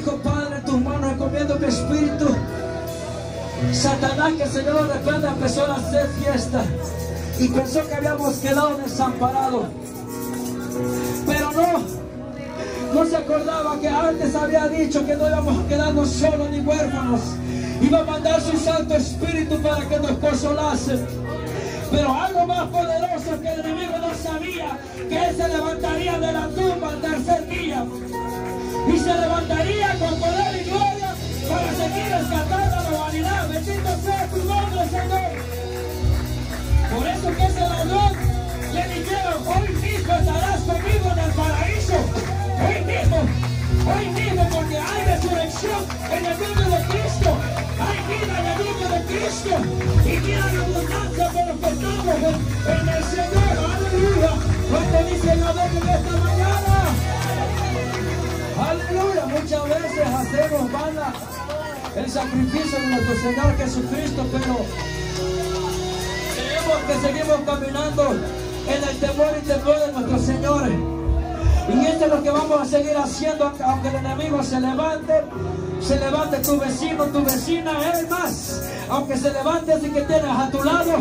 dijo, Padre, en tus manos encomiendo mi espíritu, Satanás, que Señor de repente empezó a hacer fiesta y pensó que habíamos quedado desamparados. Pero no, no se acordaba que antes había dicho que no íbamos a quedarnos solos ni huérfanos. Iba a mandar su Santo Espíritu para que nos consolase. Pero algo más poderoso que el enemigo no sabía, que él se levantaría de la tumba al tercer día. Y se levantaría con poder y gloria para seguir rescatando la humanidad. Bendito sea tu nombre, Señor. Por eso que ese ladrón le dijeron, hoy mismo estarás conmigo en el paraíso. Hoy mismo, hoy mismo, porque hay resurrección en el nombre de Cristo. Hay vida en el nombre de Cristo. Y vida en abundancia por los que estamos en, el Señor. Aleluya. ¿Cuánto dicen amén en Muchas veces hacemos vana el sacrificio de nuestro Señor Jesucristo, pero creemos que seguimos caminando en el temor y temor de nuestro Señor. Y esto es lo que vamos a seguir haciendo, aunque el enemigo se levante, se levante tu vecino, tu vecina, es más, aunque se levante ese que tienes a tu lado,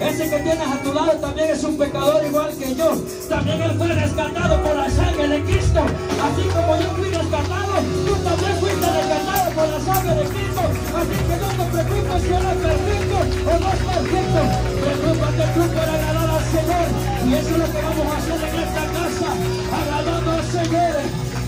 Ese que tienes a tu lado también es un pecador igual que yo. También él fue rescatado por la sangre de Cristo. Así como yo fui rescatado, tú también fuiste rescatado por la sangre de Cristo. Así que no te preocupes si eres perfecto o no es perfecto. Preocúpate tú por agradar al Señor. Y eso es lo que vamos a hacer en esta casa. Agradando al Señor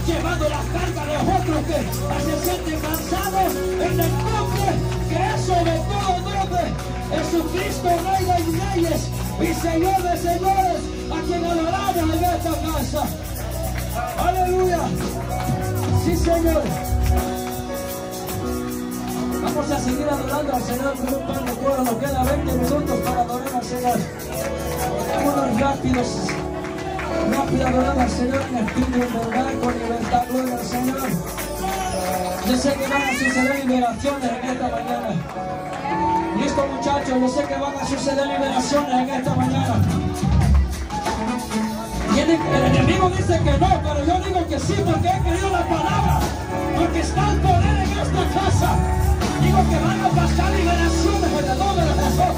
llevando la carga de otros que se sienten cansados en el nombre que sobre todo nombre. Jesucristo, Rey de Reyes y Señor de Señores, a quien adoramos en esta casa. Aleluya. Sí, Señor. Vamos a seguir adorando al Señor con un par de coros. Nos queda 20 minutos para adorar al Señor. Vámonos rápidos rápido adorando al Señor en espíritu, en verdad, con libertad, gloria al Señor. Yo sé que van a suceder liberaciones en esta mañana. Listo muchachos, yo sé que van a suceder liberaciones en esta mañana. El, enemigo dice que no, pero yo digo que sí porque he querido la palabra, porque está el poder en esta casa. Digo que van a pasar liberaciones en el nombre de Jesús.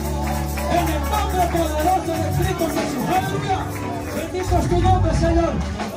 En el nombre poderoso de Cristo Jesús. Bendito es tu nombre, Señor.